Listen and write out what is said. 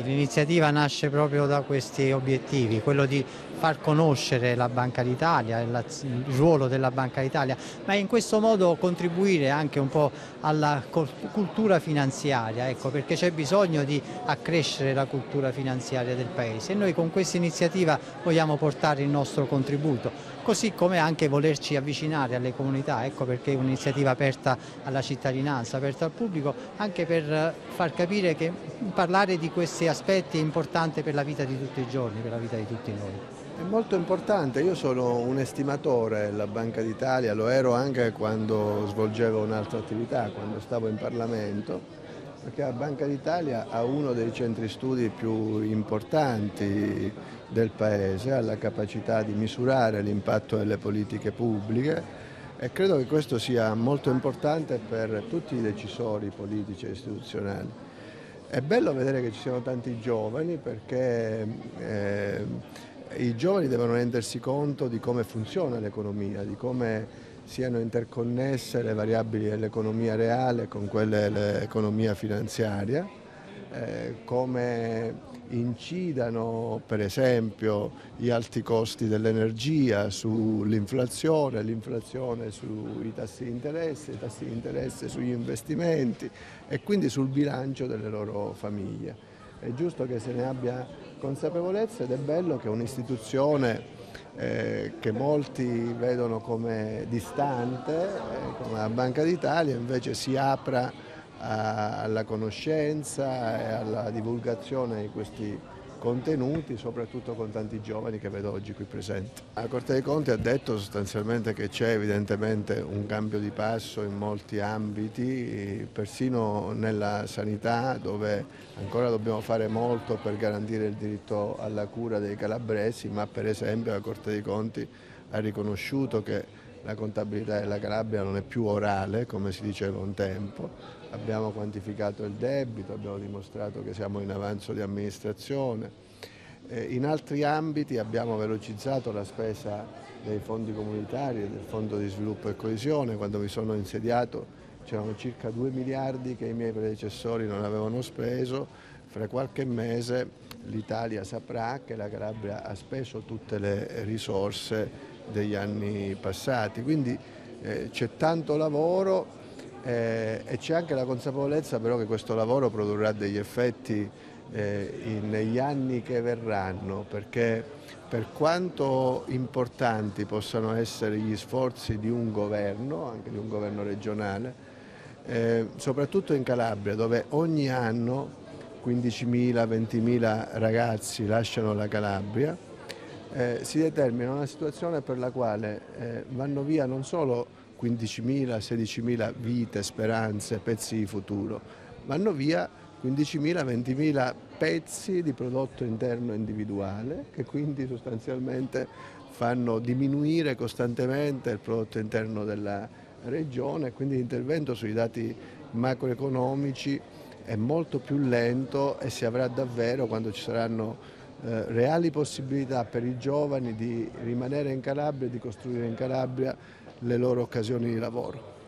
L'iniziativa nasce proprio da questi obiettivi, quello di far conoscere la Banca d'Italia, il ruolo della Banca d'Italia, ma in questo modo contribuire anche un po' alla cultura finanziaria, ecco, perché c'è bisogno di accrescere la cultura finanziaria del Paese e noi con questa iniziativa vogliamo portare il nostro contributo, così come anche volerci avvicinare alle comunità, ecco perché è un'iniziativa aperta alla cittadinanza, aperta al pubblico, anche per far capire che parlare di questi aspetti è importante per la vita di tutti i giorni, per la vita di tutti noi. È molto importante, io sono un estimatore della Banca d'Italia, lo ero anche quando svolgevo un'altra attività, quando stavo in Parlamento, perché la Banca d'Italia ha uno dei centri studi più importanti del Paese, ha la capacità di misurare l'impatto delle politiche pubbliche e credo che questo sia molto importante per tutti i decisori politici e istituzionali. È bello vedere che ci siano tanti giovani perché eh, i giovani devono rendersi conto di come funziona l'economia, di come siano interconnesse le variabili dell'economia reale con quelle dell'economia finanziaria, eh, come incidano per esempio gli alti costi dell'energia sull'inflazione, l'inflazione sui tassi di interesse, i tassi di interesse sugli investimenti e quindi sul bilancio delle loro famiglie. È giusto che se ne abbia consapevolezza ed è bello che un'istituzione eh, che molti vedono come distante, eh, come la Banca d'Italia, invece si apra a, alla conoscenza e alla divulgazione di questi contenuti, soprattutto con tanti giovani che vedo oggi qui presenti. La Corte dei Conti ha detto sostanzialmente che c'è evidentemente un cambio di passo in molti ambiti, persino nella sanità dove ancora dobbiamo fare molto per garantire il diritto alla cura dei calabresi, ma per esempio la Corte dei Conti ha riconosciuto che la contabilità della Calabria non è più orale come si diceva un tempo, abbiamo quantificato il debito, abbiamo dimostrato che siamo in avanzo di amministrazione, in altri ambiti abbiamo velocizzato la spesa dei fondi comunitari e del Fondo di Sviluppo e Coesione, quando mi sono insediato c'erano circa 2 miliardi che i miei predecessori non avevano speso, fra qualche mese l'Italia saprà che la Calabria ha speso tutte le risorse degli anni passati, quindi eh, c'è tanto lavoro eh, e c'è anche la consapevolezza però che questo lavoro produrrà degli effetti eh, in, negli anni che verranno, perché per quanto importanti possano essere gli sforzi di un governo, anche di un governo regionale, eh, soprattutto in Calabria dove ogni anno 15.000, 20.000 ragazzi lasciano la Calabria, eh, si determina una situazione per la quale eh, vanno via non solo 15.000, 16.000 vite, speranze, pezzi di futuro, vanno via 15.000, 20.000 pezzi di prodotto interno individuale che quindi sostanzialmente fanno diminuire costantemente il prodotto interno della regione quindi l'intervento sui dati macroeconomici è molto più lento e si avrà davvero quando ci saranno eh, reali possibilità per i giovani di rimanere in Calabria e di costruire in Calabria le loro occasioni di lavoro.